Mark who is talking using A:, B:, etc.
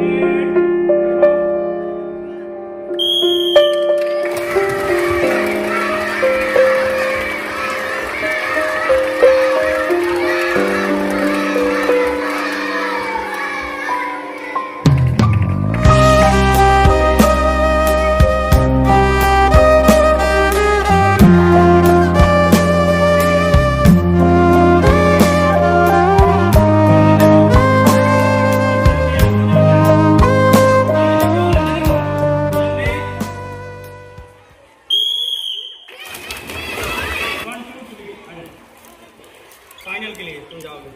A: weird final के लिए तुम जाओगे।